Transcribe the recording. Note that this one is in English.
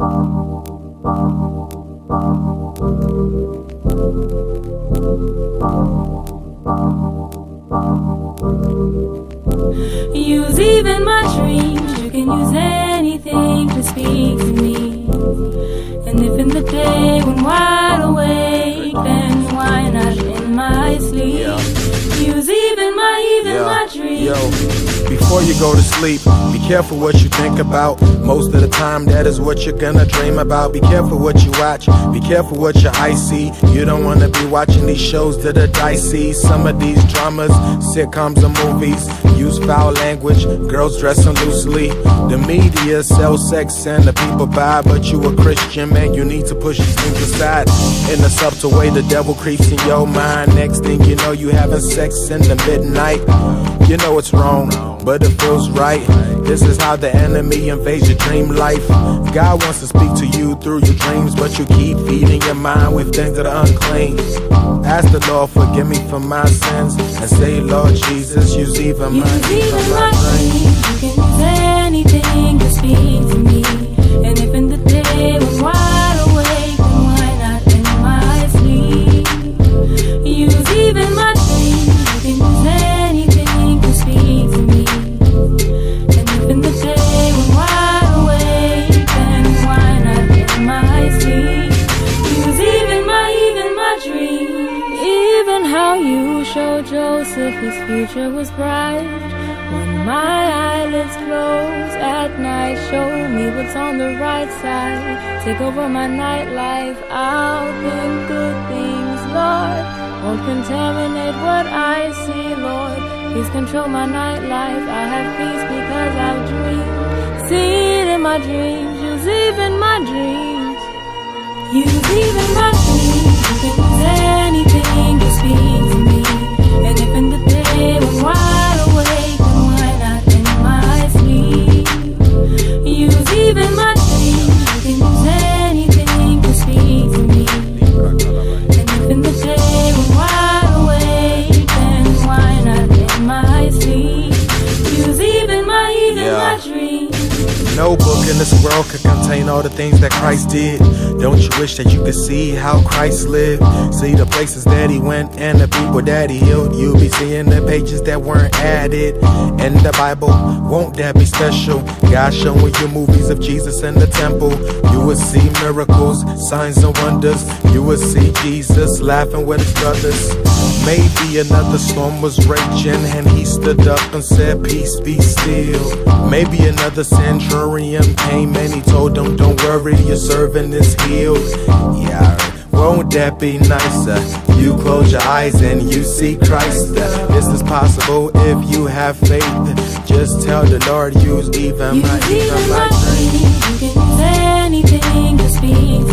Use even my dreams, you can use anything to speak to me. And if in the day when wide awake, then why not in my sleep? Even my, even my dreams. Yo, before you go to sleep, be careful what you think about. Most of the time, that is what you're gonna dream about. Be careful what you watch, be careful what your eyes see. You don't wanna be watching these shows that are dicey. Some of these dramas, sitcoms, and movies use foul language, girls dressing loosely. The media sells sex and the people buy, but you a Christian, man, you need to push these things aside. In a subtle way, the devil creeps in your mind. Next thing you know, you having sex in the midnight. You know it's wrong, but it feels right. This is how the enemy invades your dream life. God wants to speak to you through your dreams, but you keep feeding your mind with things that are unclean. Ask the Lord, forgive me for my sins, and say, Lord Jesus, use even my, even my Joseph his future was bright. When my eyelids close at night, show me what's on the right side. Take over my nightlife, I'll think good things, Lord. Won't contaminate what I see, Lord. Please control my nightlife. I have peace because I've dreamed. See it in my dreams, use even my dreams. No book in this world could contain all the things that Christ did. Don't you wish that you could see how Christ lived? See the places that he went and the people that he healed. You'll be seeing the pages that weren't added in the Bible. Won't that be special? God showing you movies of Jesus in the temple. You will see miracles, signs and wonders. You will see Jesus laughing with his brothers. Maybe another storm was raging and he stood up and said, Peace be still. Maybe another centurion came and he told them, Don't worry, your servant is healed. Yeah, won't that be nicer? You close your eyes and you see Christ. This is possible if you have faith. Just tell the Lord, use even my, Use even even my my dreams, you can anything to speak